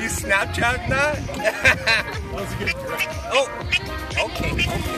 You Snapchat that? That was a good oh, okay, okay.